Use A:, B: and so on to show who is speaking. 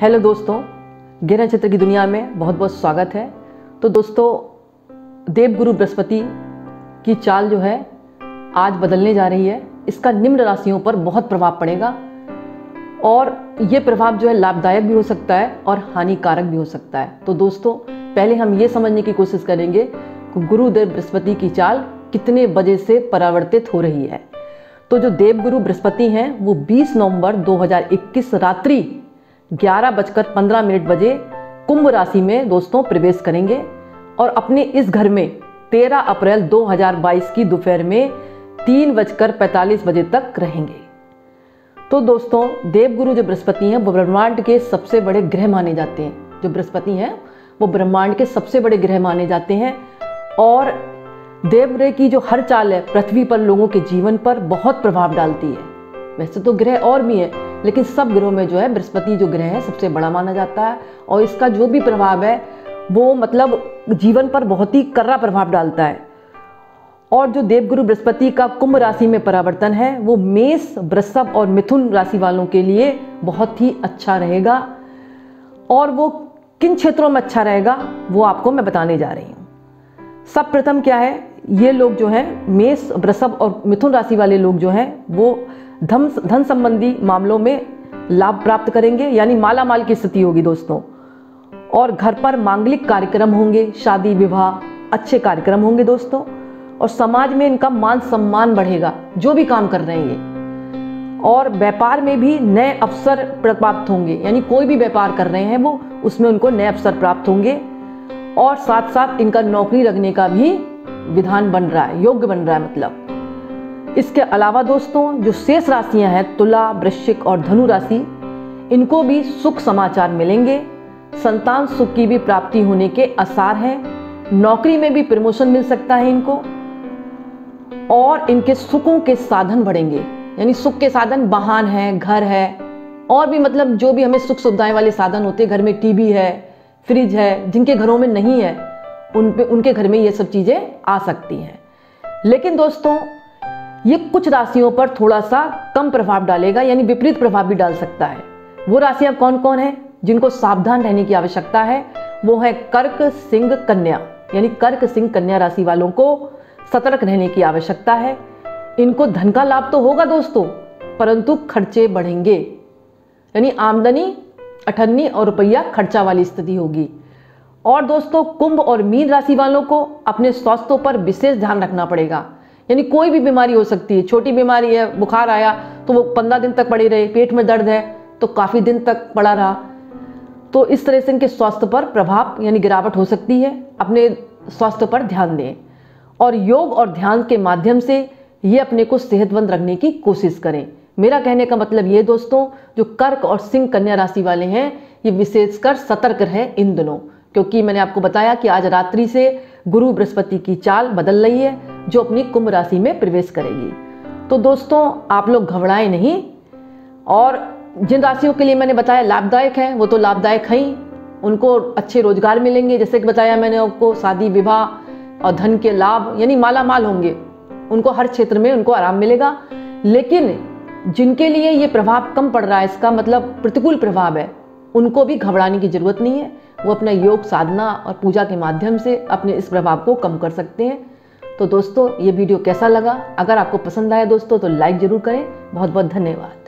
A: Hello दोस्तों गिरह चित्र की दुनिया में बहुत बहुत स्वागत है। तो दोस्तों, देवगुरु बृहस्पति की चाल जो है, आज बदलने जा रही है। इसका निम्न राशियों पर बहुत प्रभाव पड़ेगा और ये प्रभाव जो है लाभदायक भी हो सकता है और हानिकारक भी हो सकता है। तो दोस्तों, पहले हम ये समझने की कोशिश करेंगे कि गुरुदेव बृहस्पति की चाल कितने बजे से परावर्तित हो रही है। तो जो देवगुरु बृहस्पति हैं, वो 20 नवंबर 2021 रात्रि ग्यारह बजकर पंद्रह मिनट बजे कुंभ राशि में दोस्तों प्रवेश करेंगे और अपने इस घर में 13 अप्रैल 2022 की दोपहर में तीन बजकर पैंतालीस बजे तक रहेंगे। तो दोस्तों, देवगुरु जो बृहस्पति हैं, वो ब्रह्मांड के सबसे बड़े ग्रह माने जाते हैं। जो बृहस्पति हैं, वो ब्रह्मांड के सबसे बड़े ग्रह माने जाते हैं और देवग्रह की जो हर चाल है, पृथ्वी पर लोगों के जीवन पर बहुत प्रभाव डालती है। वैसे तो ग्रह और भी हैं लेकिन सब ग्रहों में जो है बृहस्पति जो ग्रह है, सबसे बड़ा माना जाता है। और इसका जो भी प्रभाव है, वो मतलब जीवन पर बहुत ही कर्रा प्रभाव डालता है। और जो देवगुरु बृहस्पति का कुंभ राशि में परावर्तन है, वो मेष वृषभ और मिथुन राशि वालों के लिए बहुत ही अच्छा रहेगा। और वो किन क्षेत्रों में अच्छा रहेगा, वो आपको मैं बताने जा रही हूँ। सब प्रथम क्या है, ये लोग जो हैं, मेष वृषभ और मिथुन राशि वाले लोग जो हैं, वो धन धन संबंधी मामलों में लाभ प्राप्त करेंगे, यानी माला माल की स्थिति होगी दोस्तों। और घर पर मांगलिक कार्यक्रम होंगे, शादी, विवाह, अच्छे कार्यक्रम होंगे दोस्तों। और समाज में इनका मान सम्मान बढ़ेगा, जो भी काम कर रहे हैं ये। और व्यापार में भी नए अवसर प्राप्त होंगे, यानी कोई भी व्यापार कर रहे हैं वो, उसमें उनको नए अवसर प्राप्त होंगे। और साथ साथ इनका नौकरी लगने का भी विधान बन रहा है, योग्य बन रहा है मतलब। इसके अलावा दोस्तों, जो शेष राशियाँ हैं, तुला, वृश्चिक और धनु राशि, इनको भी सुख समाचार मिलेंगे। संतान सुख की भी प्राप्ति होने के आसार हैं। नौकरी में भी प्रमोशन मिल सकता है इनको। और इनके सुखों के साधन बढ़ेंगे। यानी सुख के साधन वाहन है, घर है। और भी मतलब जो भी हमें सुख सुविधाएँ वाले साधन होते हैं, घर में टीवी है, फ्रिज है, जिनके घरों में नहीं है, उन पे, उनके घर में ये सब चीज़ें आ सकती हैं। लेकिन दोस्तों ये कुछ राशियों पर थोड़ा सा कम प्रभाव डालेगा, यानी विपरीत प्रभाव भी डाल सकता है। वो राशियाँ कौन कौन है? जिनको सावधान रहने की आवश्यकता है, वो है कर्क सिंह कन्या, यानी कर्क सिंह कन्या राशि वालों को सतर्क रहने की आवश्यकता है। इनको धन का लाभ तो होगा दोस्तों, परंतु खर्चे बढ़ेंगे। यानी आमदनी, अठन्नी और रुपया खर्चा वाली स्थिति होगी। और दोस्तों, कुंभ और मीन राशि वालों को अपने स्वास्थ्य पर विशेष ध्यान रखना पड़ेगा। यानी कोई भी बीमारी हो सकती है। छोटी बीमारी है, बुखार आया तो वो पंद्रह दिन तक पड़ी रहे, पेट में दर्द है तो काफ़ी दिन तक पड़ा रहा। तो इस तरह से इनके स्वास्थ्य पर प्रभाव यानी गिरावट हो सकती है। अपने स्वास्थ्य पर ध्यान दें और योग और ध्यान के माध्यम से ये अपने को सेहतमंद रखने की कोशिश करें। मेरा कहने का मतलब ये, दोस्तों, जो कर्क और सिंह कन्या राशि वाले हैं, ये विशेषकर सतर्क रहे इन दिनों। क्योंकि मैंने आपको बताया कि आज रात्रि से गुरु बृहस्पति की चाल बदल रही है। जो अपनी कुंभ राशि में प्रवेश करेगी। तो दोस्तों, आप लोग घबराएँ नहीं। और जिन राशियों के लिए मैंने बताया लाभदायक है, वो तो लाभदायक है ही। उनको अच्छे रोज़गार मिलेंगे, जैसे कि बताया मैंने आपको, शादी, विवाह और धन के लाभ, यानी माला माल होंगे। उनको हर क्षेत्र में उनको आराम मिलेगा। लेकिन जिनके लिए ये प्रभाव कम पड़ रहा है, इसका मतलब प्रतिकूल प्रभाव है, उनको भी घबराने की ज़रूरत नहीं है। वो अपना योग साधना और पूजा के माध्यम से अपने इस प्रभाव को कम कर सकते हैं। तो दोस्तों, ये वीडियो कैसा लगा? अगर आपको पसंद आया दोस्तों तो लाइक ज़रूर करें। बहुत बहुत धन्यवाद।